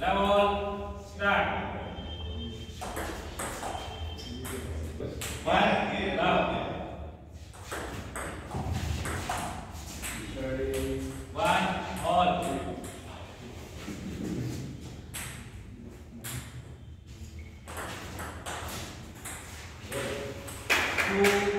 level start one love one all two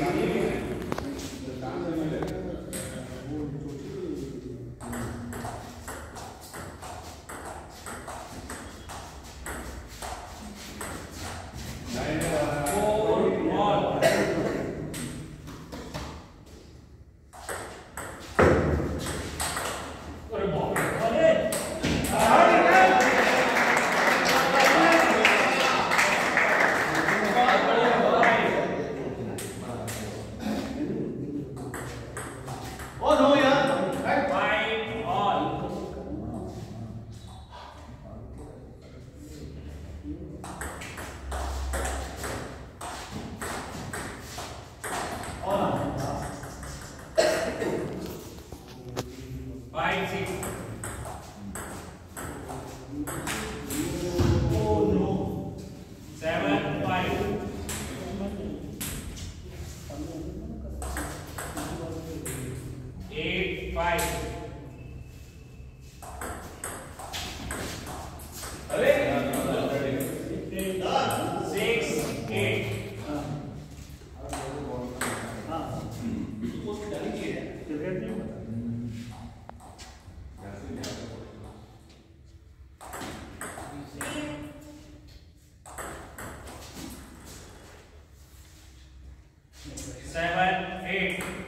de. Eight five six eight seven eight